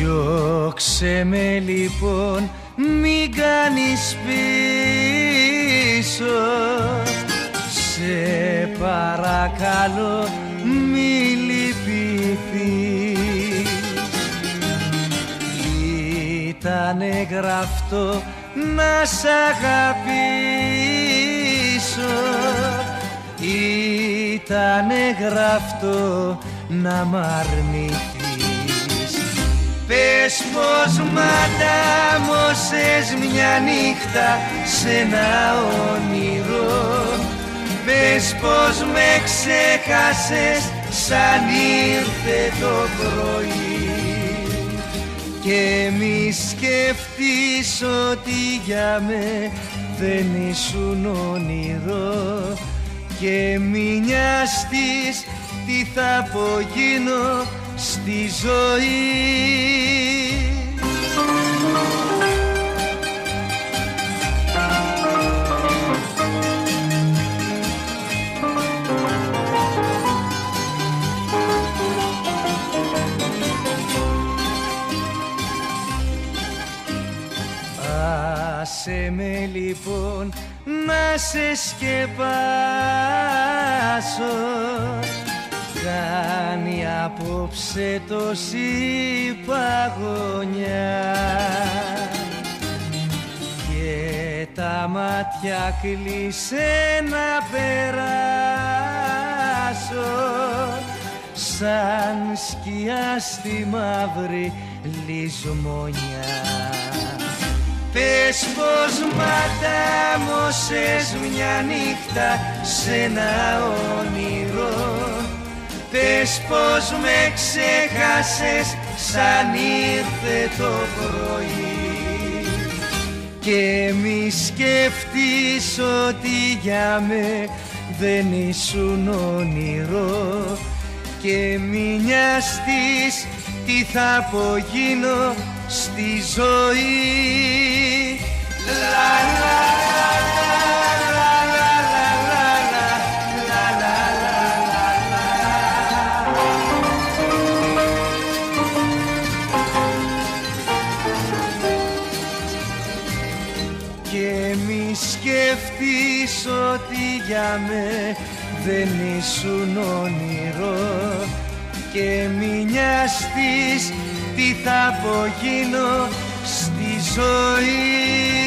Διώξε με λοιπόν μην κάνεις πίσω. Σε παρακαλώ μη λυπηθείς. Ήτανε γραφτό να σ' αγαπήσω. Ήτανε γραφτό να μ' αρνηθείς Πες πως μαντάμωσες μια νύχτα σε ένα όνειρο. Πες πως με ξέχασες σαν ήρθε το πρωί. Και μη σκεφτείς ότι για με δεν ήσουν όνειρο. Και μη νοιαστείς τι θα απογίνω στη ζωή Άσε με λοιπόν να σε σκεπάσω. Κάνει απόψε τόση παγωνιά και τα μάτια κλείσε να περάσω. Σαν σκιά στη μαύρη λησμονιά Πες πως ματάμωσες μια νύχτα σε ένα όνειρο. Πες πως με ξέχασες σαν ήρθε το πρωί. Και μη σκεφτείς ότι για με δεν ήσουν όνειρο. Και μη νοιαστείς τι θα απογίνω στη ζωή σκεφτείς ότι για με δεν ήσουν όνειρο. Και μη νοιαστείς τι θα απογίνω στη ζωή